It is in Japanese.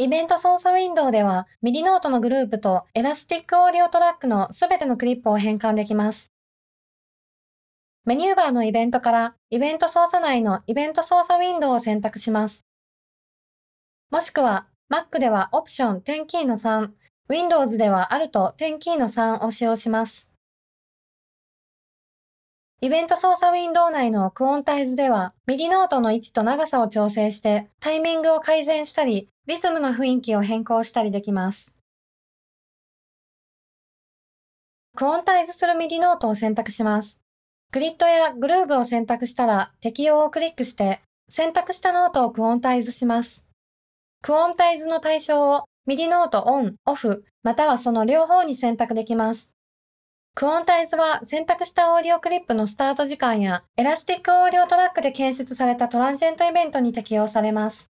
イベント操作ウィンドウでは、 MIDI ノートのグループと Elastic Audio トラックのすべてのクリップを変換できます。メニューバーのイベントからイベント操作内のイベント操作ウィンドウを選択します。もしくは Mac ではオプションテンキーの3、Windows では Alt 点キーの3を使用します。イベント操作ウィンドウ内のクオンタイズでは、 MIDI ノートの位置と長さを調整して、タイミングを改善したり、リズムの雰囲気を変更したりできます。クオンタイズする MIDI ノートを選択します。グリッドやグルーブを選択したら適用をクリックして、選択したノートをクオンタイズします。クオンタイズの対象を MIDI ノートオン、オフ、またはその両方に選択できます。クオンタイズは選択したオーディオクリップのスタート時間や Elastic Audio トラックで検出されたトランジェントイベントに適用されます。